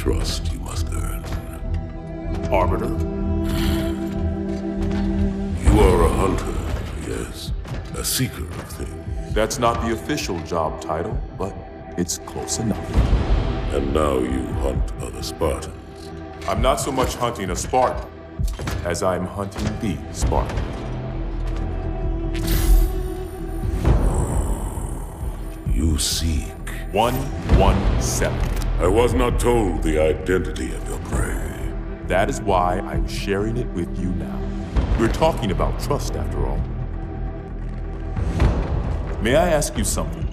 trust you must earn. Arbiter? You are a hunter, yes. A seeker of things. That's not the official job title, but it's close enough. And now you hunt other Spartans. I'm not so much hunting a Spartan as I'm hunting the Spartan. You seek. 117. I was not told the identity of your prey. That is why I'm sharing it with you now. We're talking about trust, after all. May I ask you something?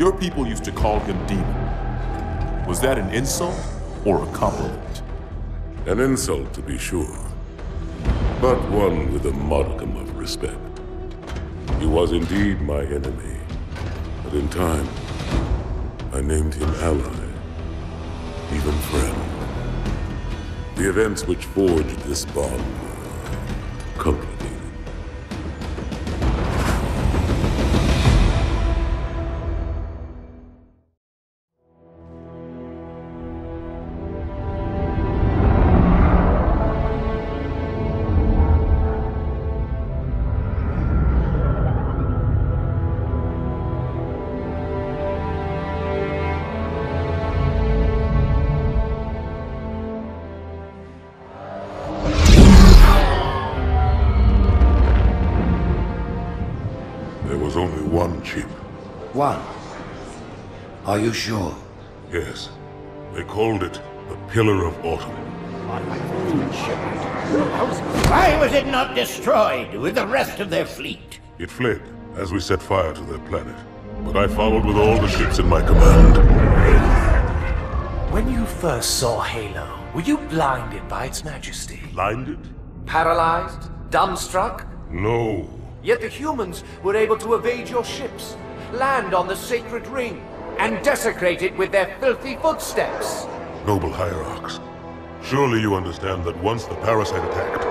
Your people used to call him Demon. Was that an insult or a compliment? An insult, to be sure. But one with a modicum of respect. He was indeed my enemy. But in time, I named him ally. Even friend. The events which forged this bond were complicated. One chip. One. Are you sure? Yes. They called it the Pillar of Autumn. Why was it not destroyed with the rest of their fleet? It fled as we set fire to their planet. But I followed with all the ships in my command. When you first saw Halo, were you blinded by its majesty? Blinded? Paralyzed? Dumbstruck? No. Yet the humans were able to evade your ships, land on the sacred ring, and desecrate it with their filthy footsteps. Noble Hierarchs. Surely you understand that once the parasite attacked,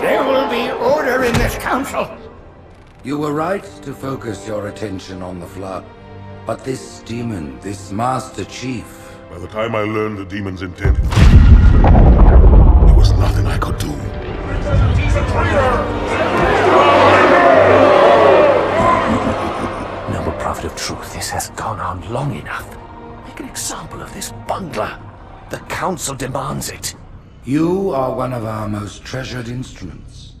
There will be order in this council. You were right to focus your attention on the Flood. But this demon, this Master Chief, by the time I learned the demon's intent, there was nothing I could do. Noble Prophet of Truth, this has gone on long enough. Make an example of this bungler. The Council demands it. you are one of our most treasured instruments.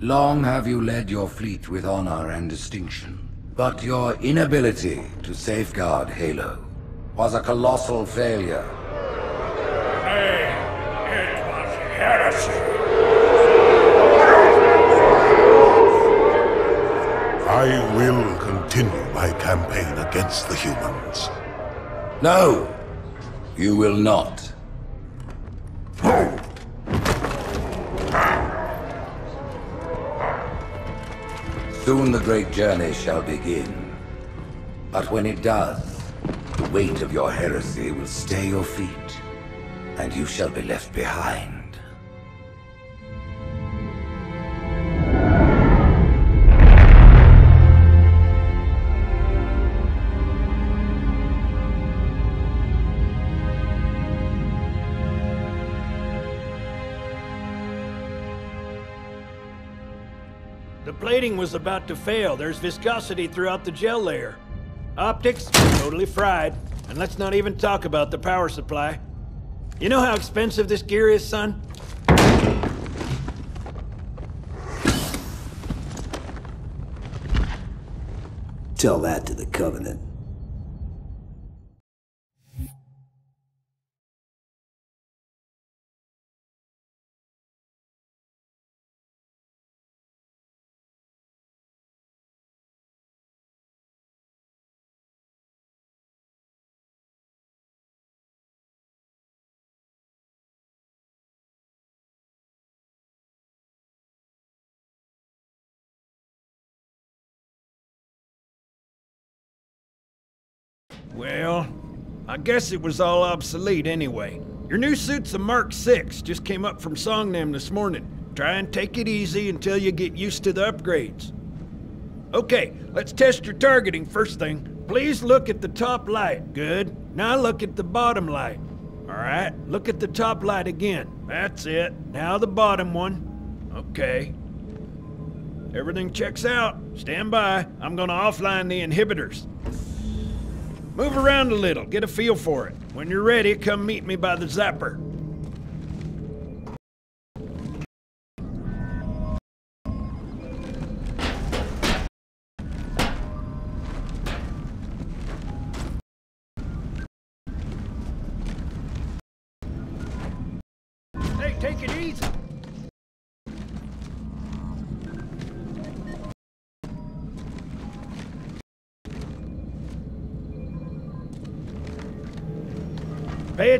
Long have you led your fleet with honor and distinction. But your inability to safeguard Halo was a colossal failure. Nay, It was heresy. I will continue my campaign against the humans. No, you will not. Soon the great journey shall begin. But when it does, the weight of your heresy will stay your feet, and you shall be left behind. Plating was about to fail. There's viscosity throughout the gel layer. Optics, totally fried. And let's not even talk about the power supply. You know how expensive this gear is, son? Tell that to the Covenant. I guess it was all obsolete anyway. Your new suit's a Mark 6, just came up from Songnam this morning. Try and take it easy until you get used to the upgrades. Okay, let's test your targeting first thing. Please look at the top light. Good. Now look at the bottom light. Alright, look at the top light again. That's it. Now the bottom one. Okay. Everything checks out. Stand by. I'm gonna offline the inhibitors. Move around a little, get a feel for it. When you're ready, come meet me by the zapper.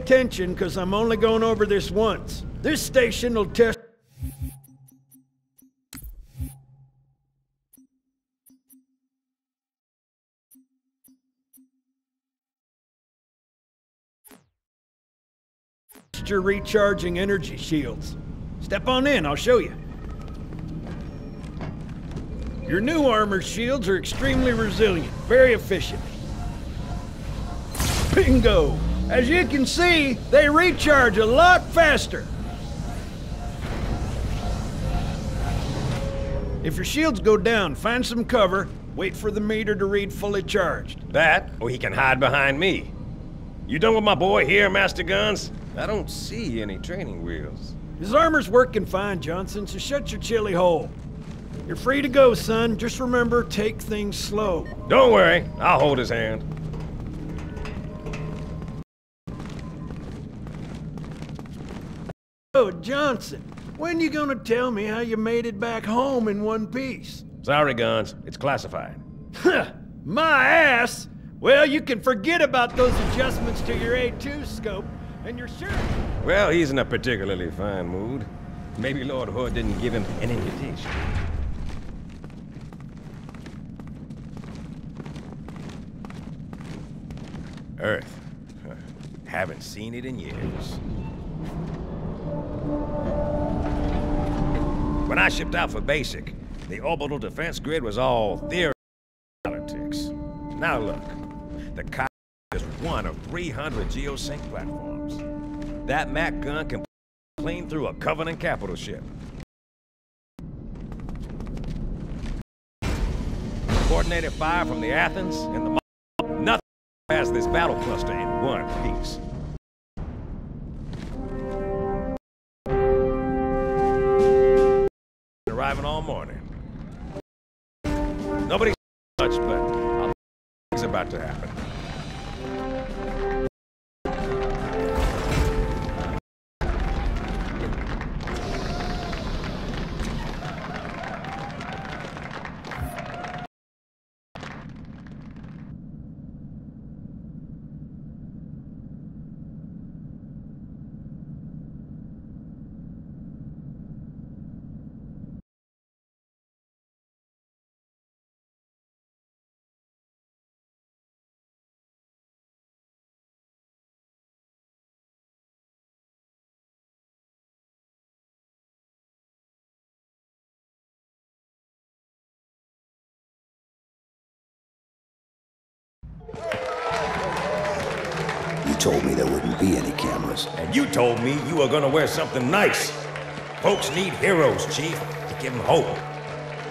Attention, because I'm only going over this once. This station will test. your recharging energy shields. Step on in, I'll show you. Your new armor shields are extremely resilient, very efficient. Bingo! As you can see, they recharge a lot faster. If your shields go down, find some cover, wait for the meter to read fully charged. That, or he can hide behind me. You done with my boy here, Master Guns? I don't see any training wheels. His armor's working fine, Johnson, so shut your chilly hole. You're free to go, son. Just remember, take things slow. Don't worry, I'll hold his hand. Oh, Johnson, when you gonna tell me how you made it back home in one piece? Sorry, Guns. It's classified. My ass! Well, you can forget about those adjustments to your A2 scope, and you're sure... Well, he's in a particularly fine mood. Maybe Lord Hood didn't give him an invitation. Earth. Haven't seen it in years. When I shipped out for basic, the orbital defense grid was all theory politics. Now look, the Kai is one of 300 geosync platforms. That Mac gun can clean through a Covenant capital ship. Coordinated fire from the Athens and the nothing has this battle cluster in one piece. Arriving all morning. Nobody much, but it's about to happen. Told me there wouldn't be any cameras. And you told me you were gonna wear something nice. Folks need heroes, Chief, to give them hope.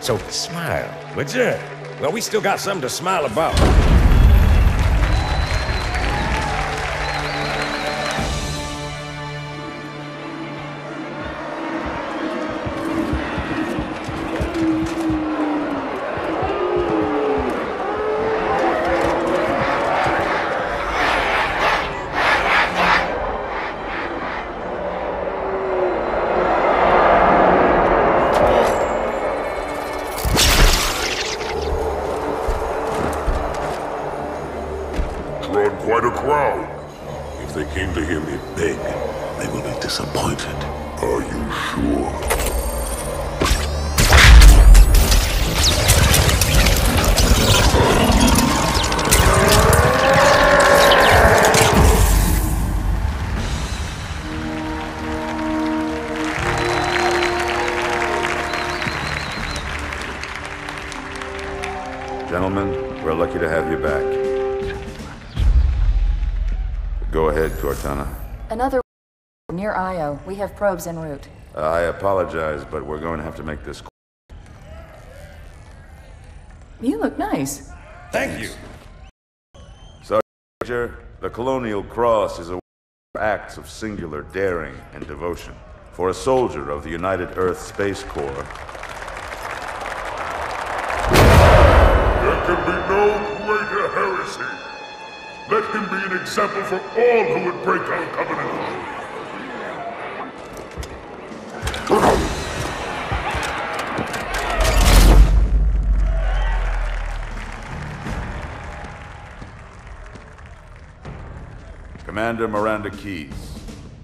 So smile, would you? Well, we still got something to smile about. Probes en route. Uh, I apologize, but we're going to have to make this. You look nice. Thank you. Sergeant Major, the Colonial Cross is a acts of singular daring and devotion. For a soldier of the United Earth Space Corps, There can be no greater heresy. Let him be an example for all who would break our covenant. Commander Miranda Keyes,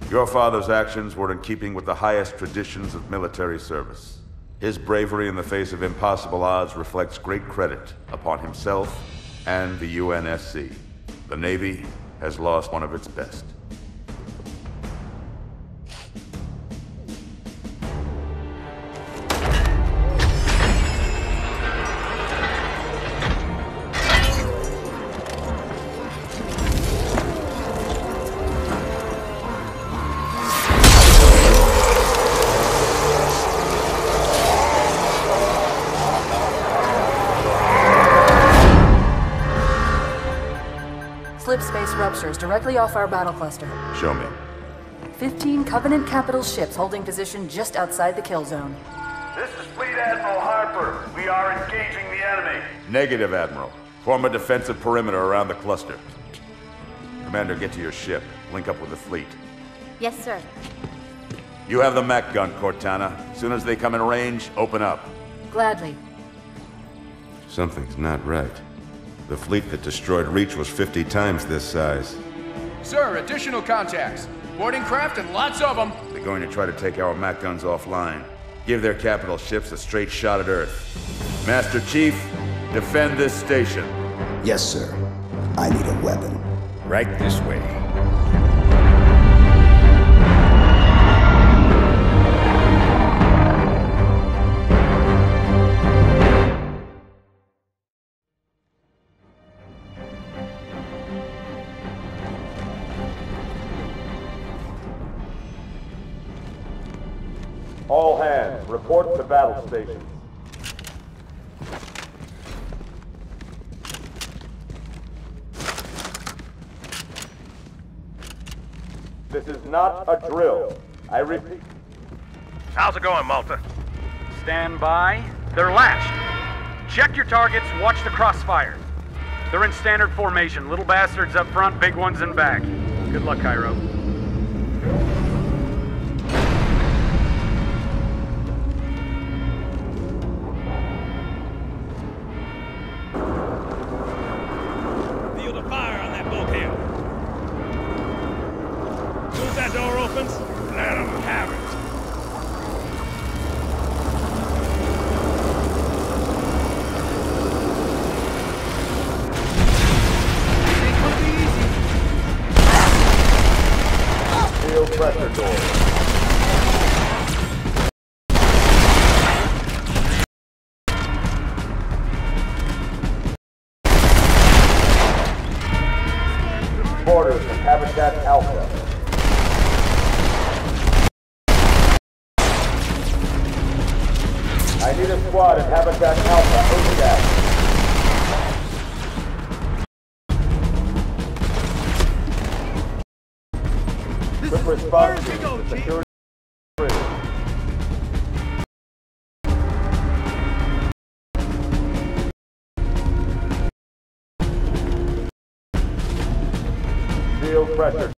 your father's actions were in keeping with the highest traditions of military service. His bravery in the face of impossible odds reflects great credit upon himself and the UNSC. The Navy has lost one of its best. Directly off our battle cluster. Show me. 15 Covenant capital ships holding position just outside the kill zone. This is Fleet Admiral Harper. We are engaging the enemy. Negative, Admiral. Form a defensive perimeter around the cluster. Commander, get to your ship. Link up with the fleet. Yes, sir. You have the Mac gun, Cortana. As soon as they come in range, open up. Gladly. Something's not right. The fleet that destroyed Reach was 50 times this size. Sir, additional contacts. Boarding craft and lots of them. They're going to try to take our Mac guns offline. Give their capital ships a straight shot at Earth. Master Chief, defend this station. Yes, sir. I need a weapon. Right this way. Battle. This is not a drill. I repeat. How's it going, Malta? Stand by. They're latched. Check your targets, watch the crossfire. They're in standard formation. Little bastards up front, big ones in back. Good luck, Cairo. Pressure.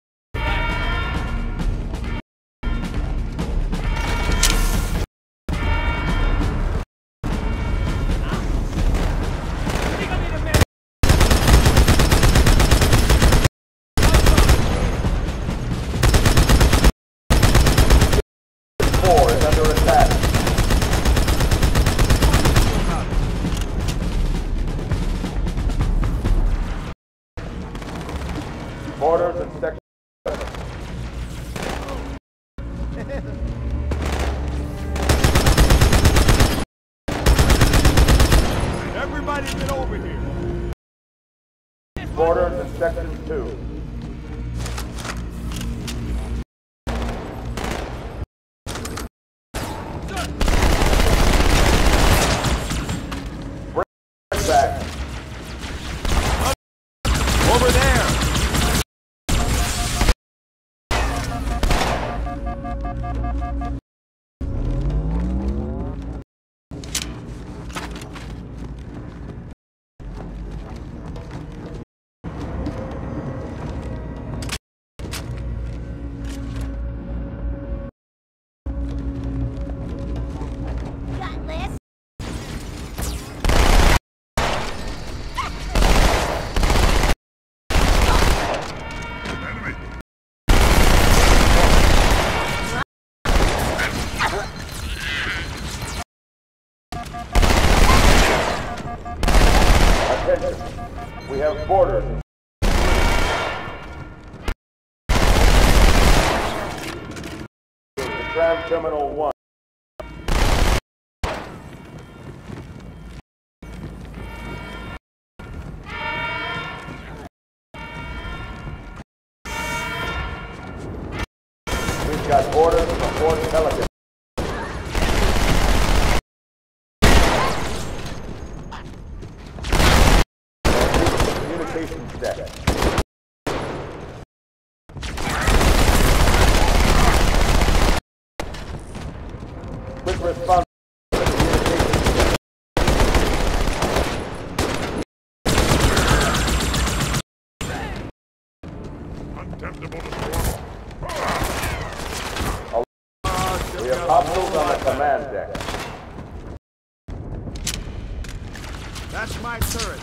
Tram Terminal 1. We've got orders from Fort Pelican. Communications deck. We have hostiles on the command deck. That's my turret.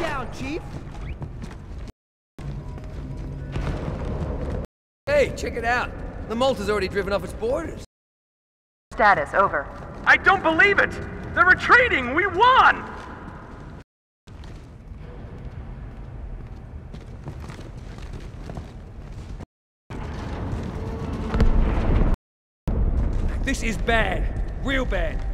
down, Chief. Hey, check it out. The Malta's already driven off its boarders. Status, over. I don't believe it! They're retreating! We won! This is bad. Real bad.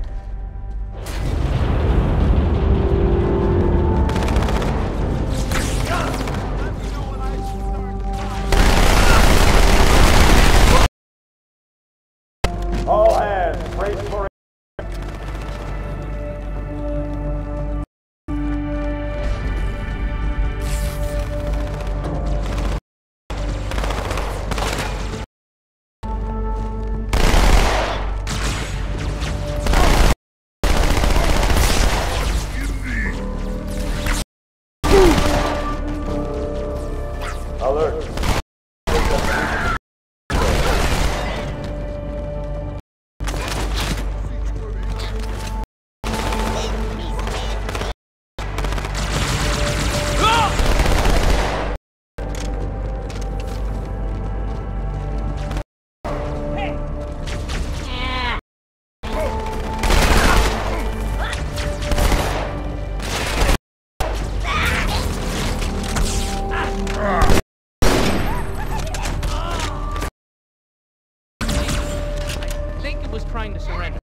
Lincoln to surrender.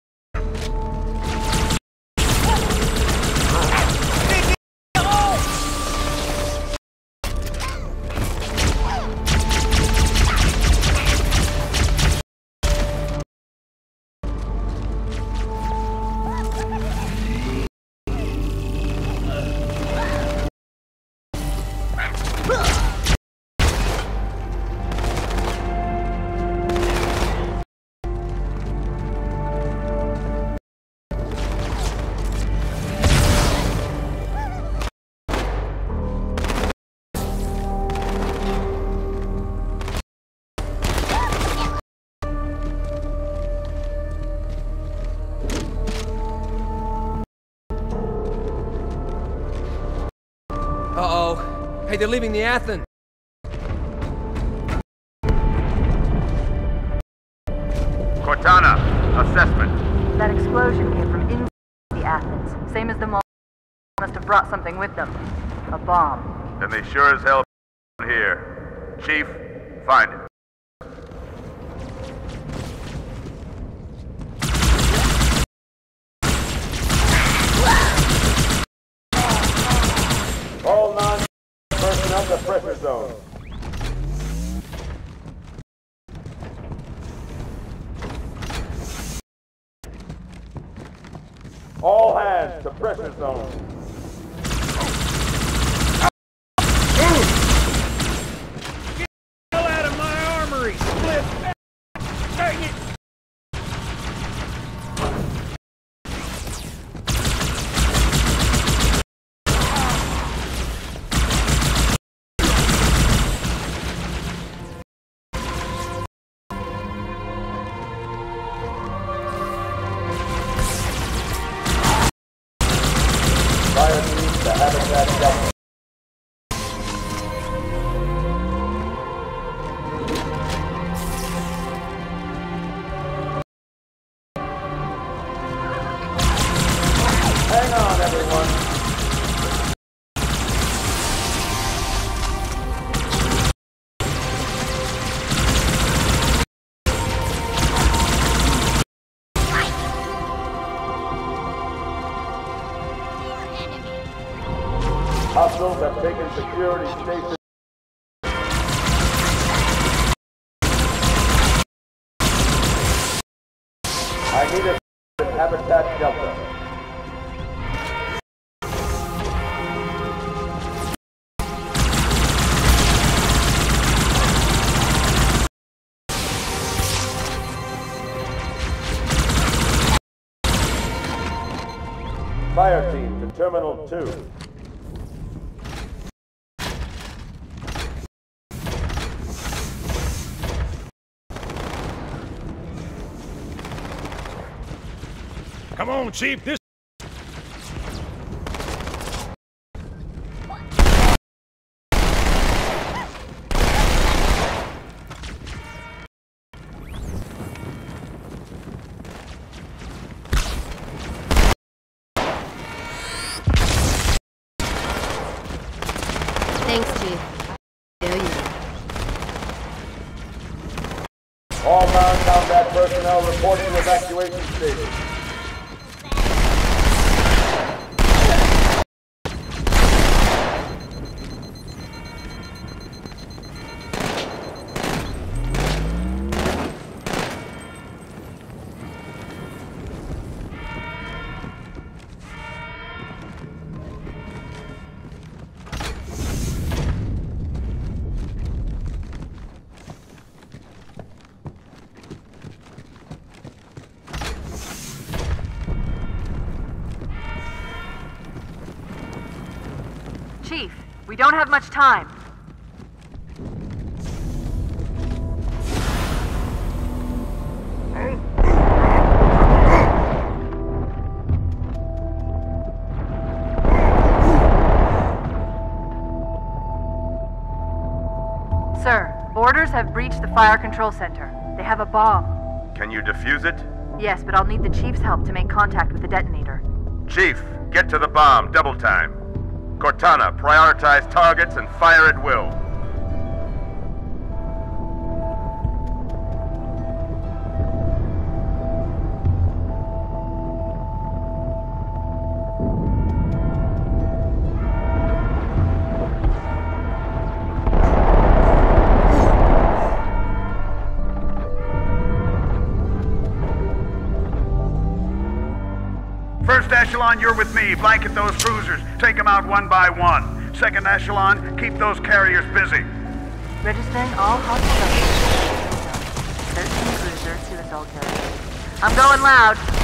Hey, they're leaving the Athens. Cortana, assessment. That explosion came from inside the Athens. Same as the mall. Must have brought something with them. A bomb. Then they sure as hell here. Chief, find it. the pressure zone. All hands to pressure zone. Habitat Delta. Fire team to Terminal 2. Chief. This. We don't have much time. Sir, boarders have breached the fire control center. They have a bomb. Can you defuse it? Yes, but I'll need the Chief's help to make contact with the detonator. Chief, get to the bomb, double time. Cortana, prioritize targets and fire at will. First echelon, you're with Second echelon, keep those carriers busy. Registering all hot structures. 13 cruisers, two assault. I'm going loud.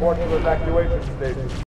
Port to evacuation station.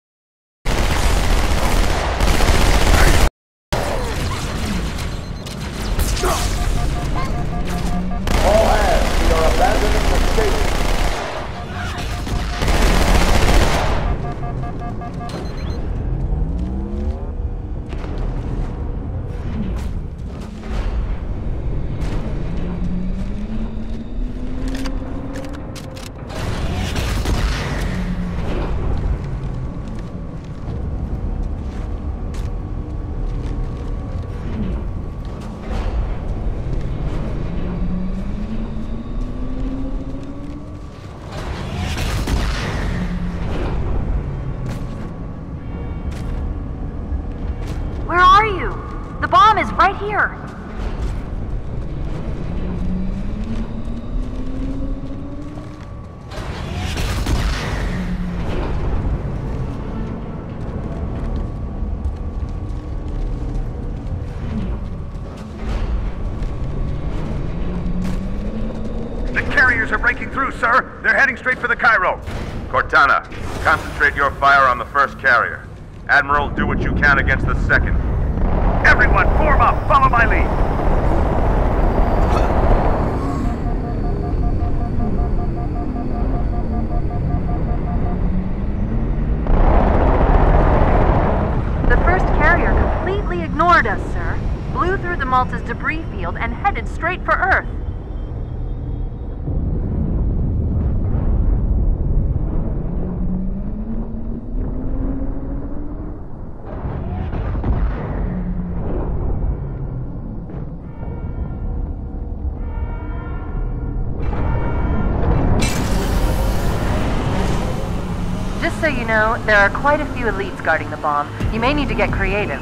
There are quite a few elites guarding the bomb. You may need to get creative.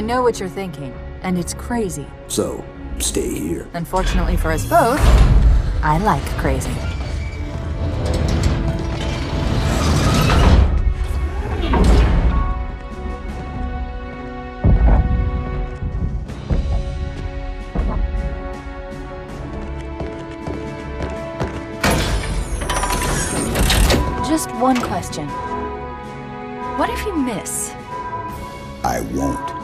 I know what you're thinking, and it's crazy. So, stay here. Unfortunately for us both, I like crazy. Just one question. What if you miss? I won't.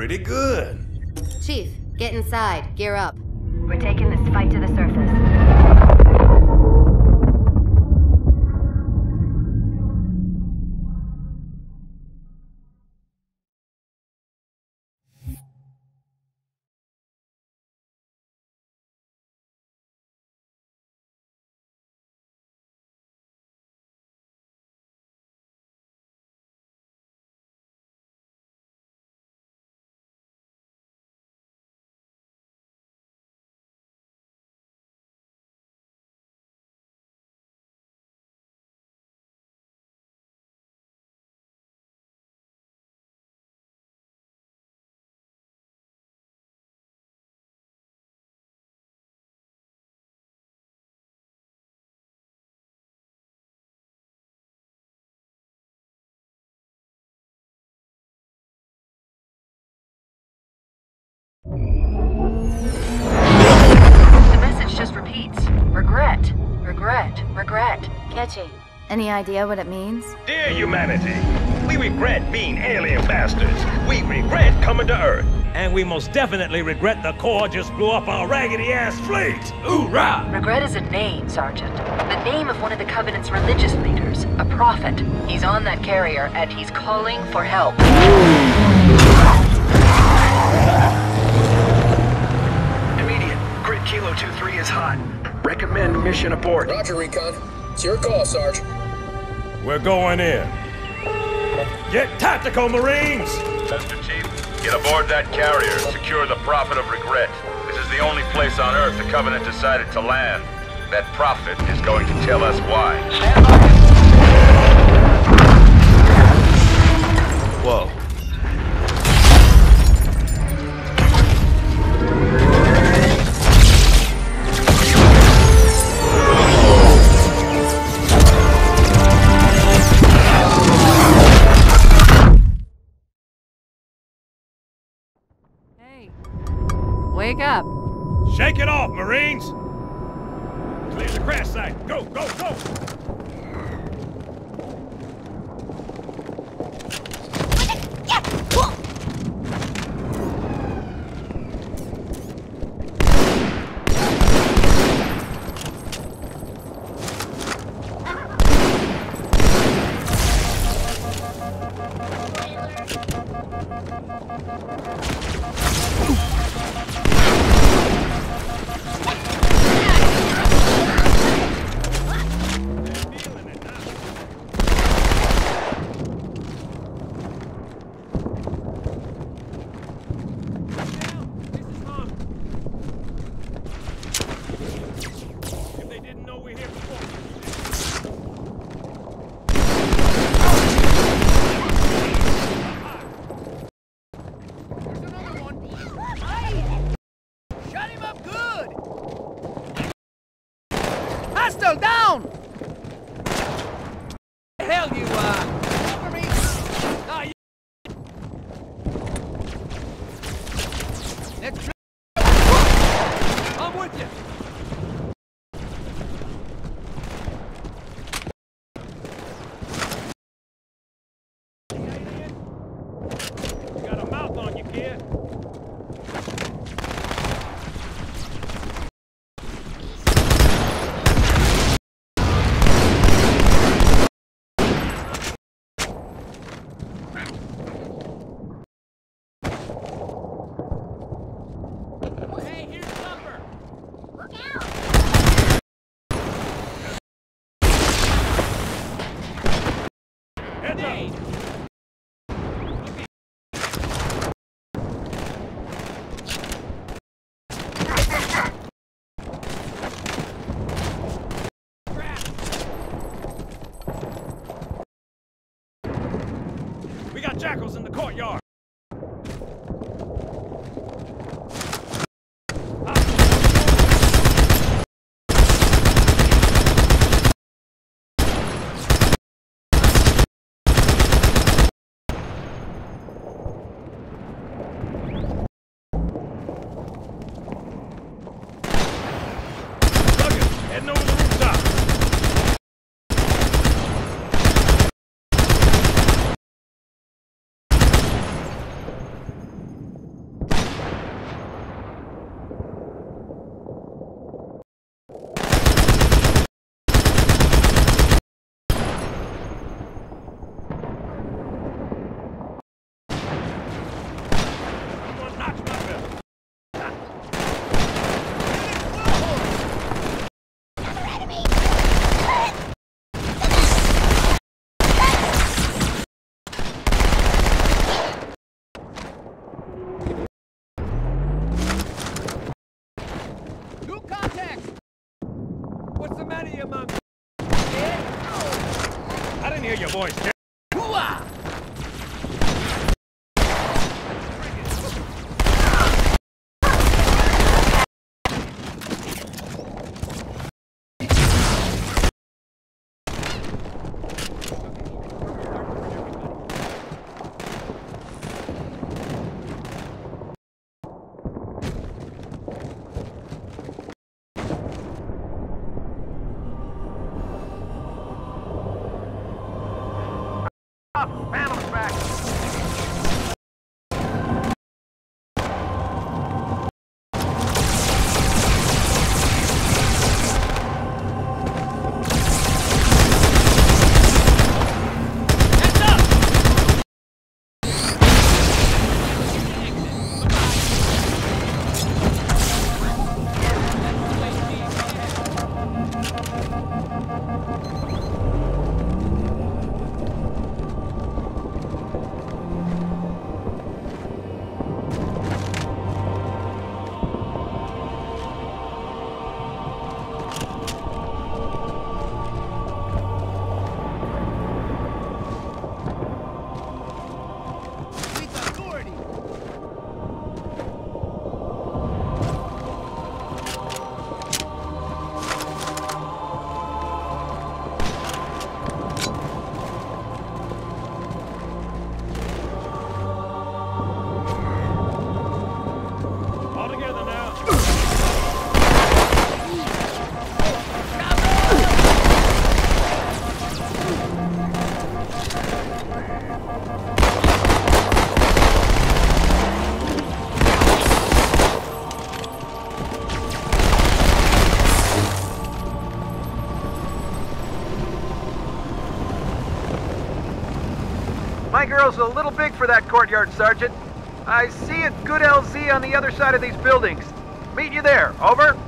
Pretty good. Chief, get inside. Gear up. We're taking this fight to the surface. Catchy. Any idea what it means? Dear humanity, we regret being alien bastards. We regret coming to Earth. And we most definitely regret the Corps just blew up our raggedy ass fleet. Hoorah! Regret is a name, Sergeant. The name of one of the Covenant's religious leaders, a prophet. He's on that carrier and he's calling for help. Immediate. Grid Kilo 2-3 is hot. Recommend mission abort. Roger, Recon. It's your call, Sarge. We're going in. Get tactical, Marines! Master Chief, get aboard that carrier and secure the Prophet of Regret. This is the only place on Earth the Covenant decided to land. That Prophet is going to tell us why. Whoa. Wake up. Shake it off, Marines! Clear the crash site. Go, go, go! If they didn't know we're here before. Shut him up good! Hostile down! Hell you are! Cover me! Ah, you... Let's try- I'm with you! You got a mouth on you, kid. Hey, here's lumber! We got jackals in the courtyard. Contact! What's the matter, you monkey? I didn't hear your voice, girl's a little big for that courtyard, Sergeant. I see a good LZ on the other side of these buildings. Meet you there. Over.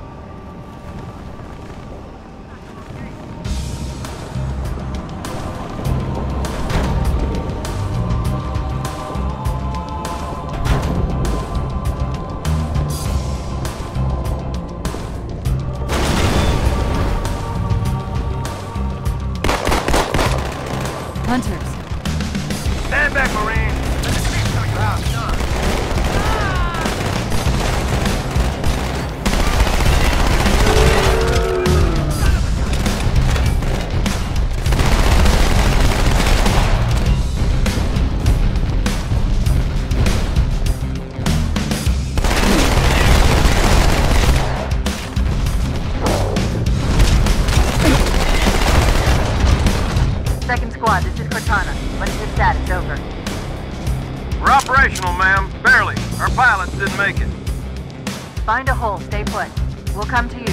Operational, ma'am. Barely. Our pilots didn't make it. Find a hole. Stay put. We'll come to you.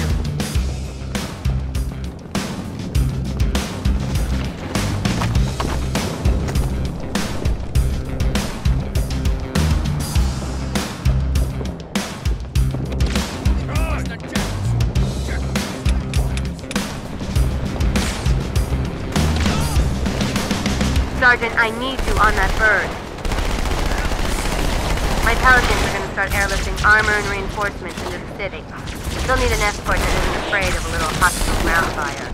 Sergeant, I need you on that bird. Pelicans are going to start airlifting armor and reinforcements into the city. They'll need an escort that isn't afraid of a little hostile ground fire.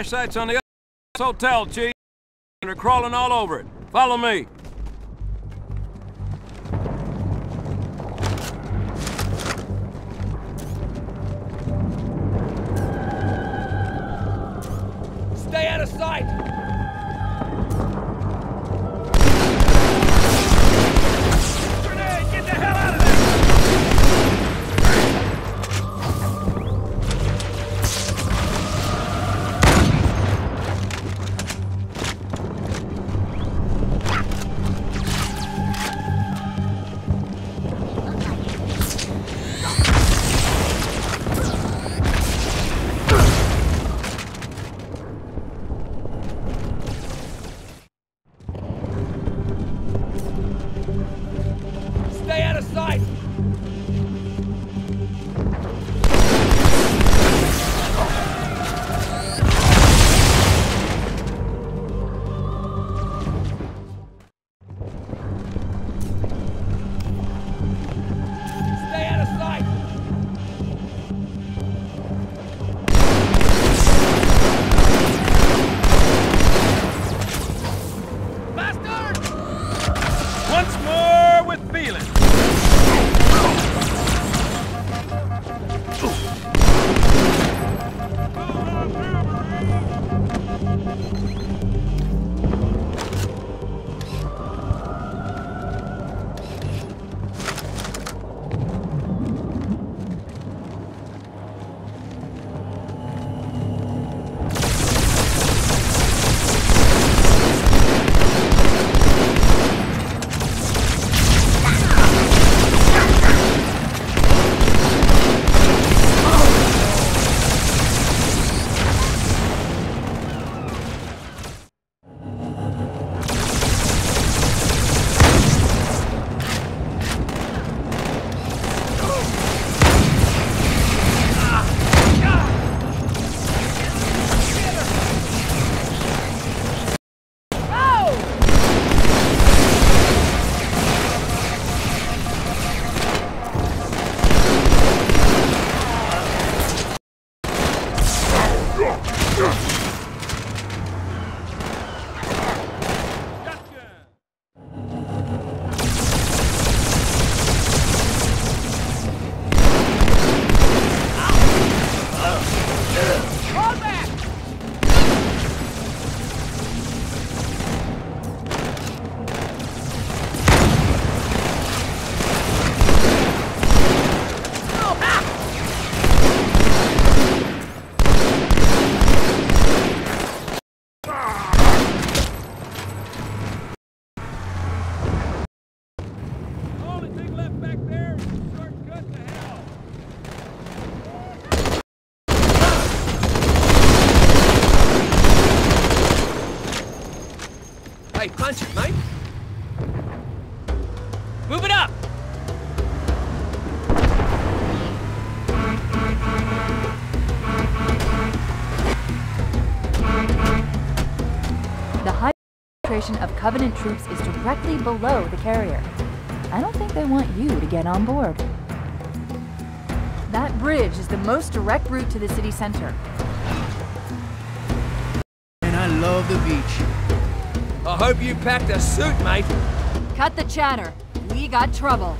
Crash site's on the other hotel, Chief. They're crawling all over it. Follow me. Below the carrier. I don't think they want you to get on board. That bridge is the most direct route to the city center. And I love the beach. I hope you packed a suit, mate. Cut the chatter. We got trouble.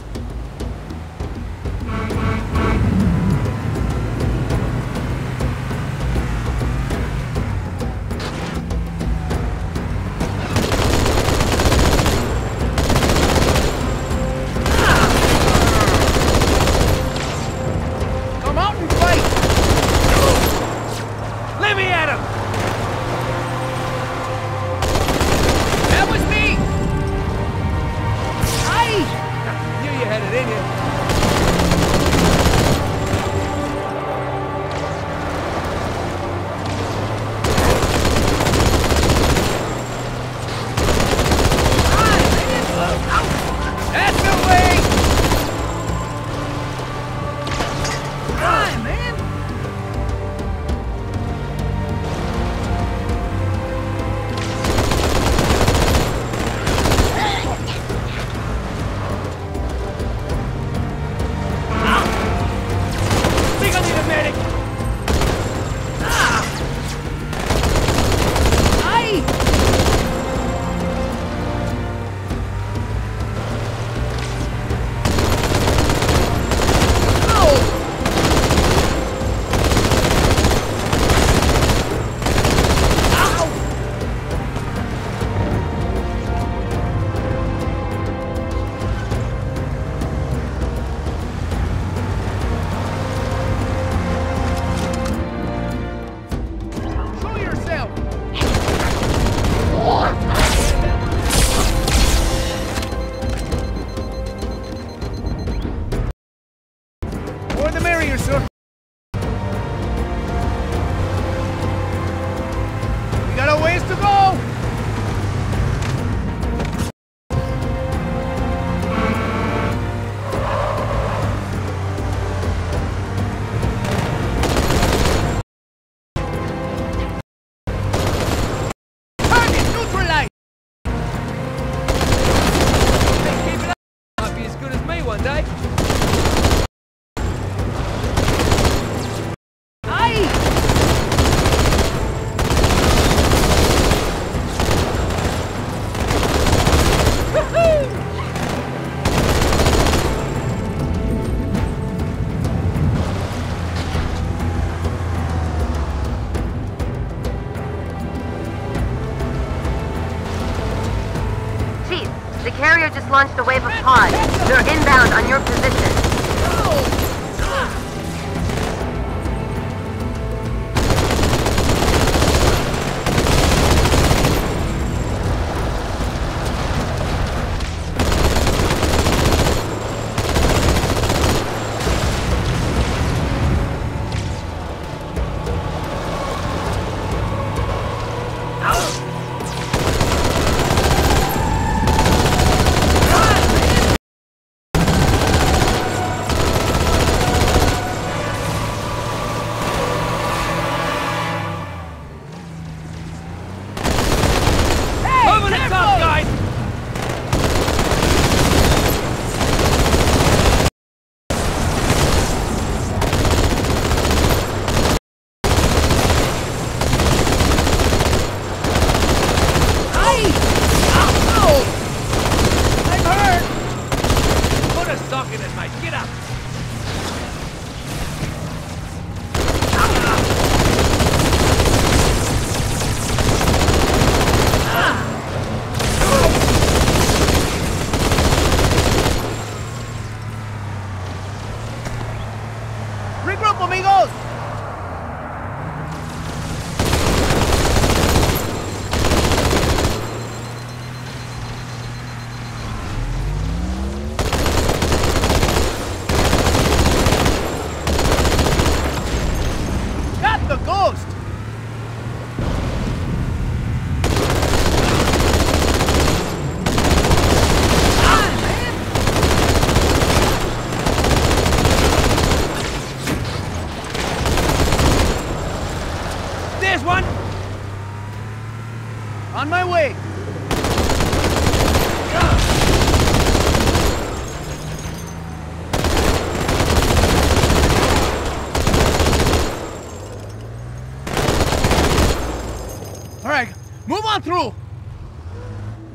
Carrier just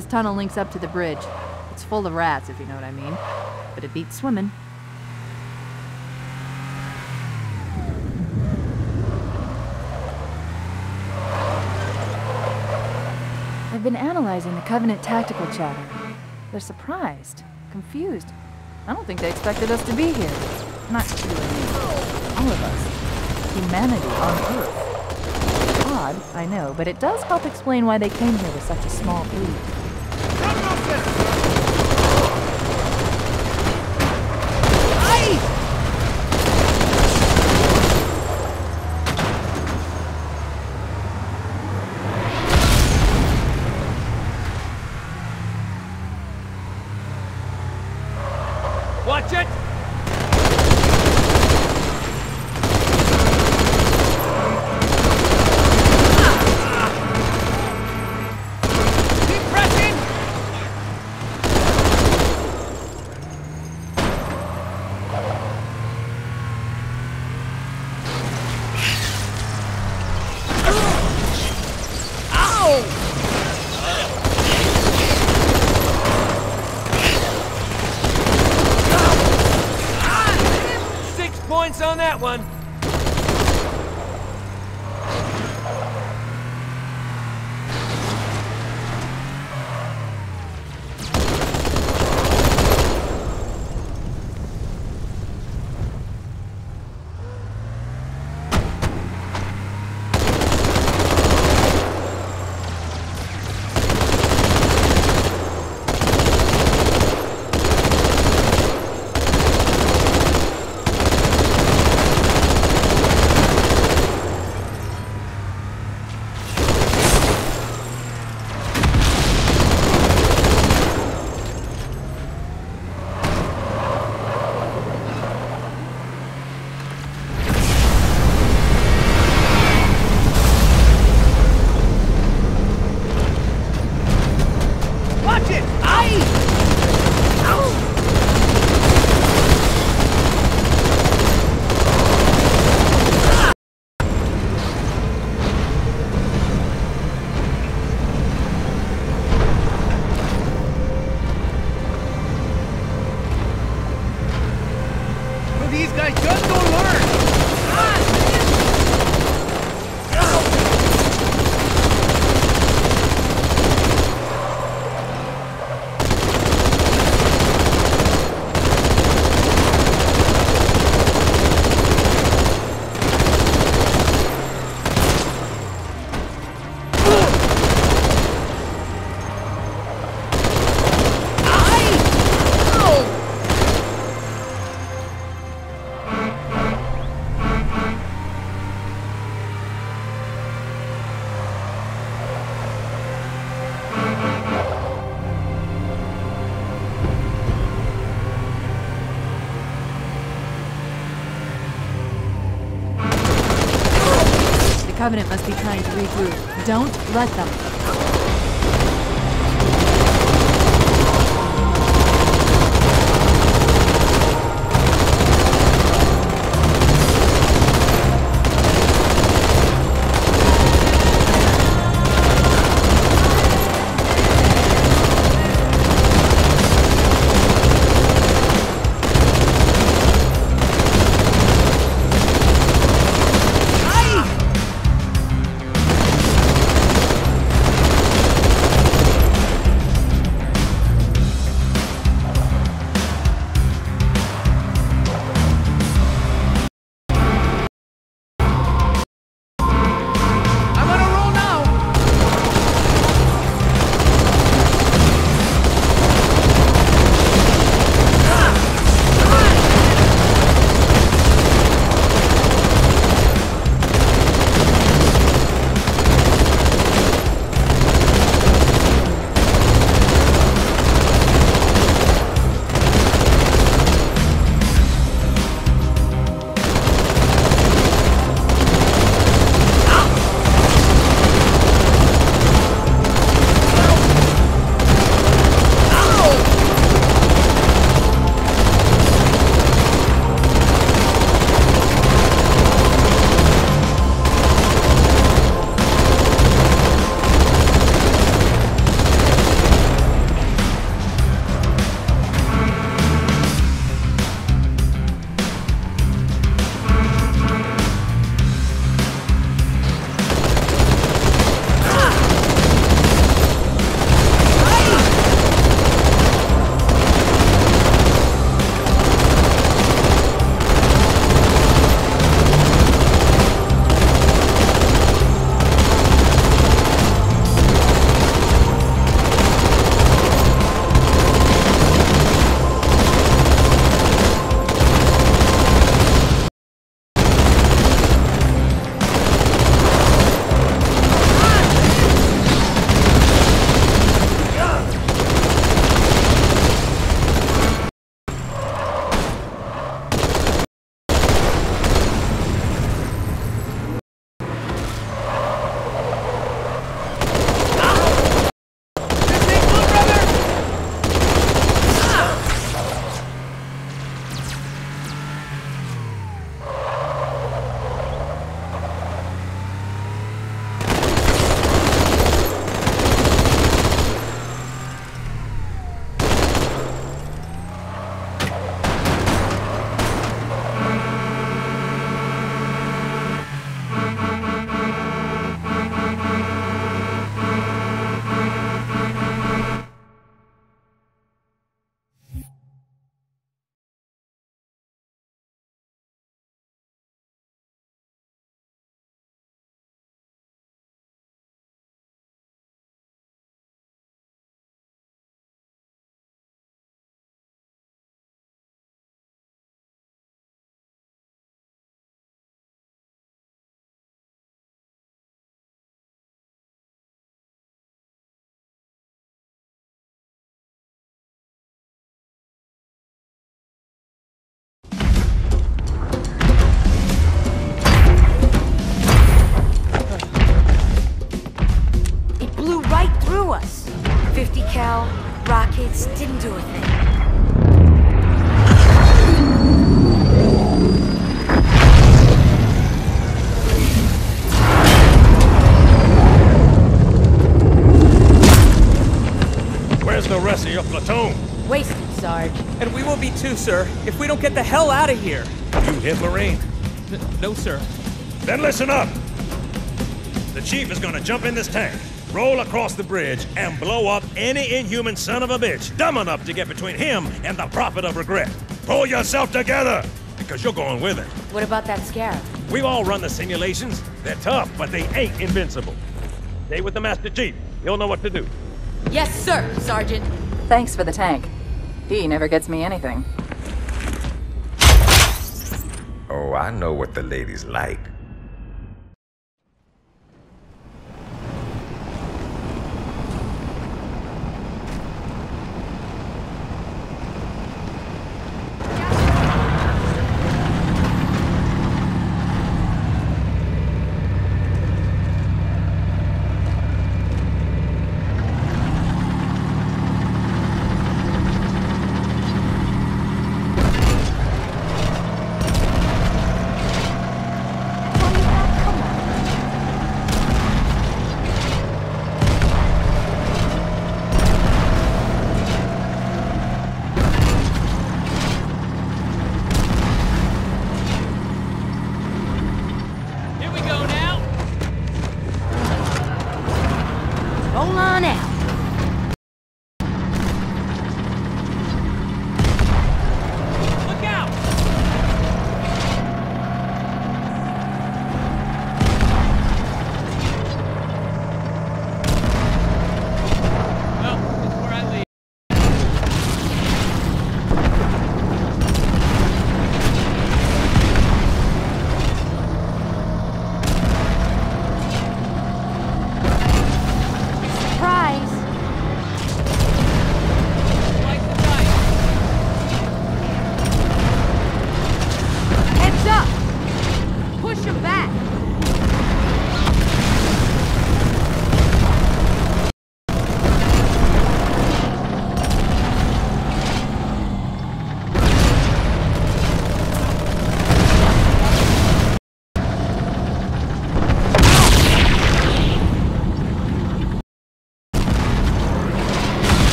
This tunnel links up to the bridge. It's full of rats, if you know what I mean. But it beats swimming. I've been analyzing the Covenant tactical chatter. They're surprised, confused. I don't think they expected us to be here. Not you. All of us. Humanity on Earth. Odd, I know, but it does help explain why they came here with such a small fleet. Watch Covenant must be trying to regroup. Don't let them. 50 cal, rockets, didn't do a thing. Where's the rest of your platoon? Wasted, Sarge. And we will be too, sir, if we don't get the hell out of here. You hit Marine? no, sir. Then listen up! The chief is gonna jump in this tank, roll across the bridge, and blow up any inhuman son of a bitch dumb enough to get between him and the Prophet of Regret. Pull yourself together, because you're going with it. What about that scarab? We've all run the simulations. They're tough, but they ain't invincible. Stay with the Master Chief. He'll know what to do. Yes, sir, Sergeant. Thanks for the tank. He never gets me anything. Oh, I know what the ladies like.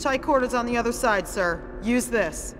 It's tight quarters on the other side, sir. Use this.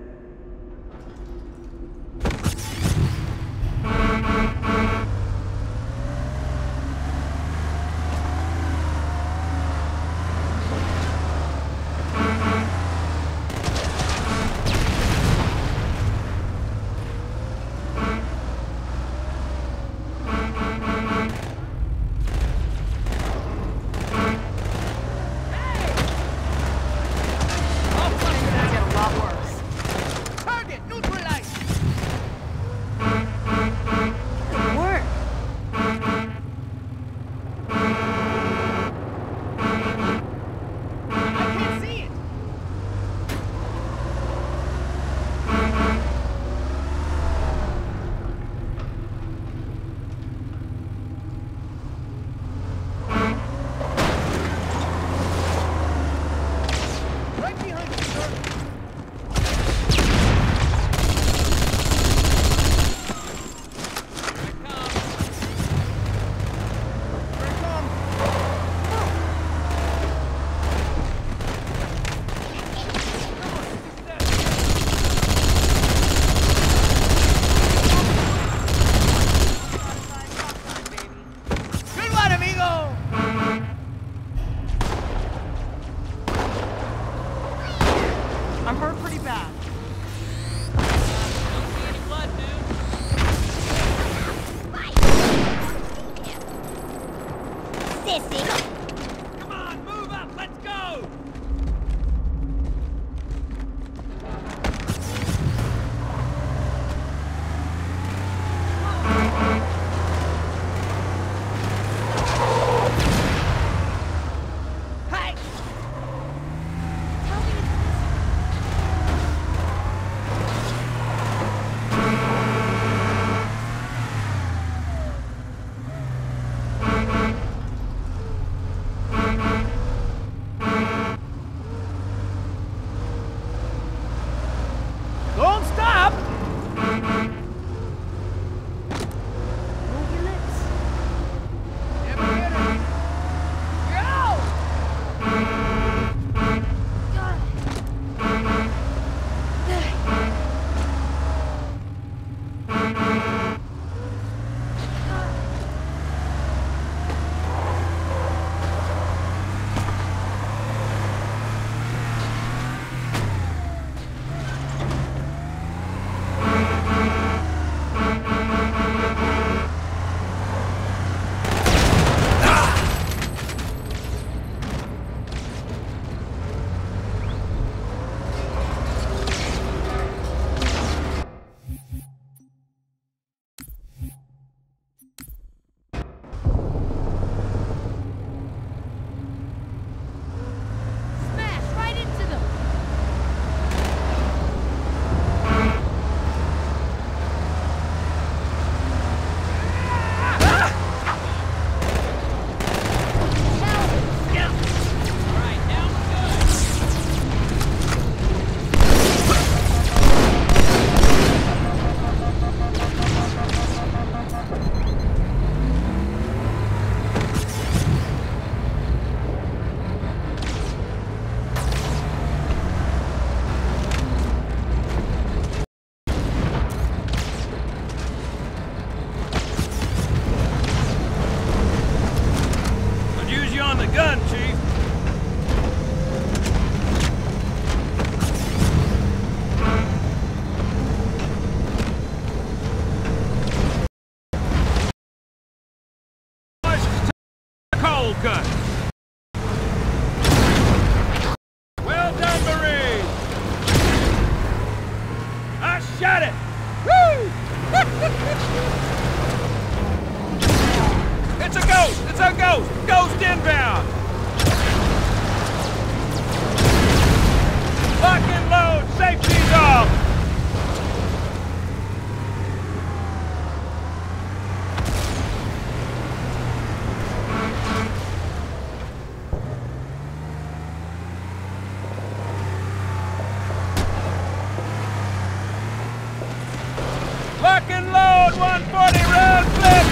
Rock and load 140 round flip!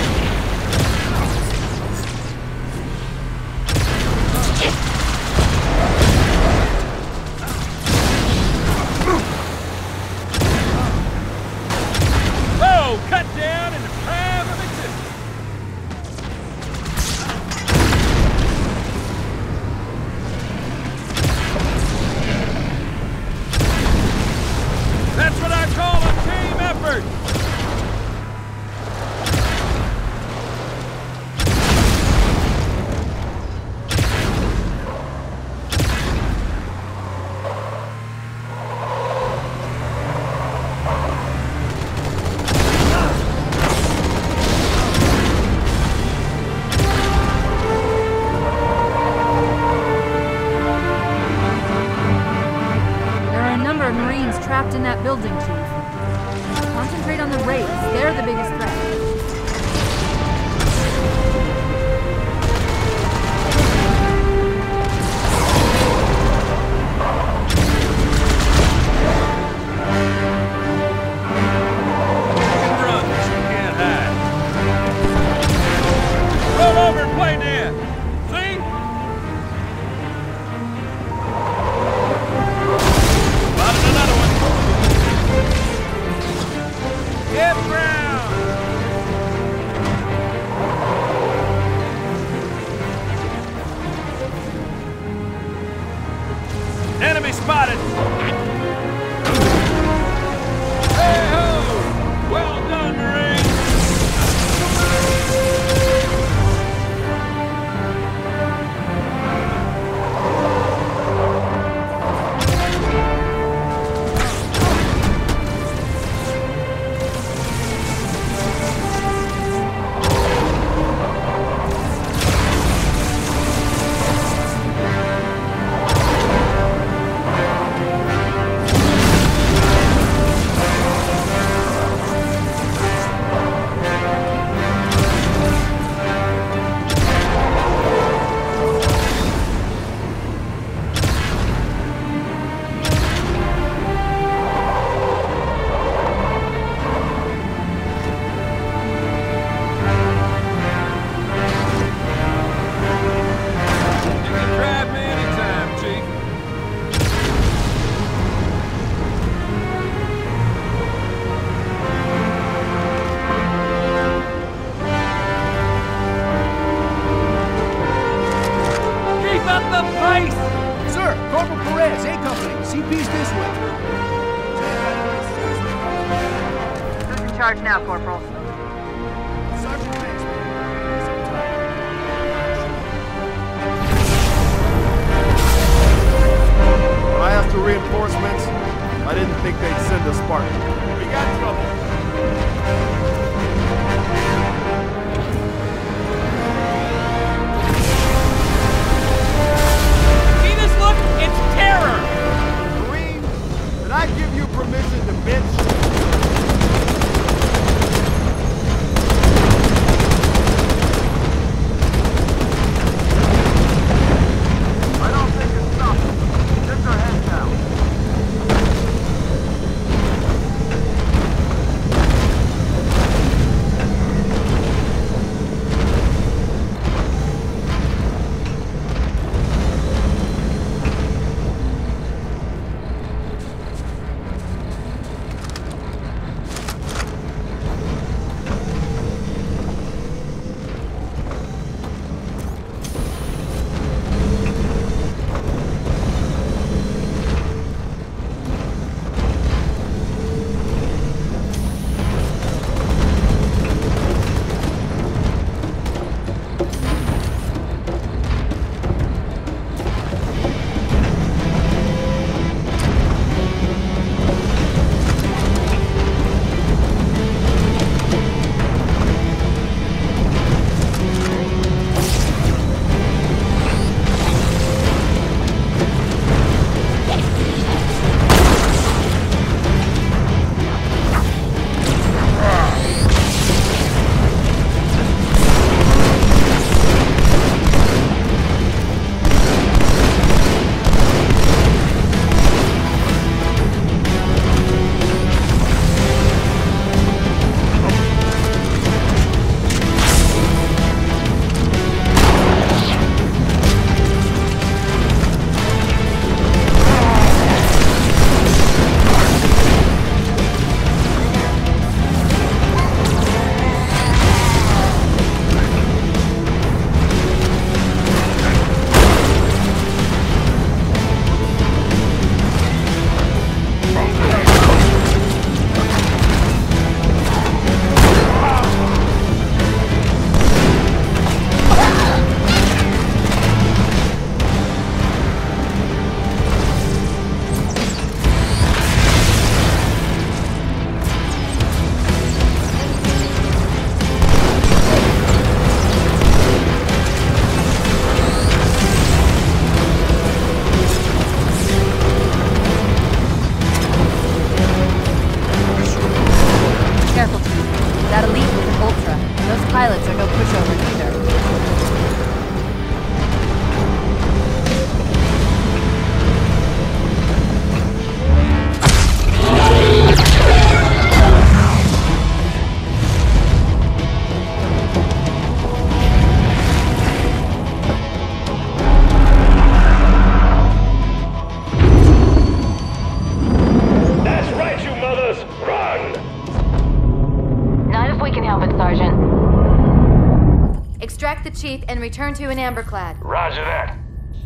Return to In Amber Clad. Roger that.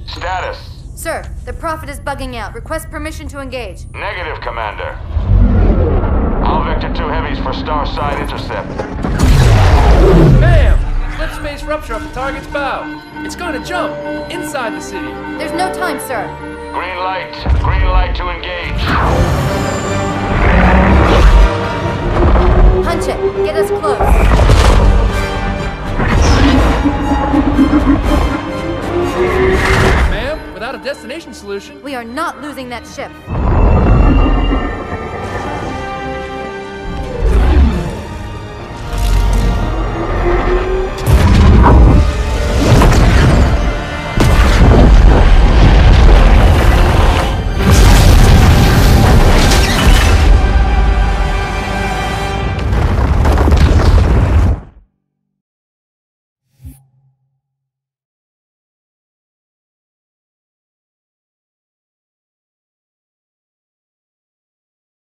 Status. Sir, the Prophet is bugging out. Request permission to engage. Negative, Commander. All Vector 2 heavies for star side intercept. Bam! Slip space rupture off the target's bow. It's going to jump inside the city. There's no time, sir. Green light. Green light to engage. Punch it. Get us close. Ma'am, without a destination solution. We are not losing that ship.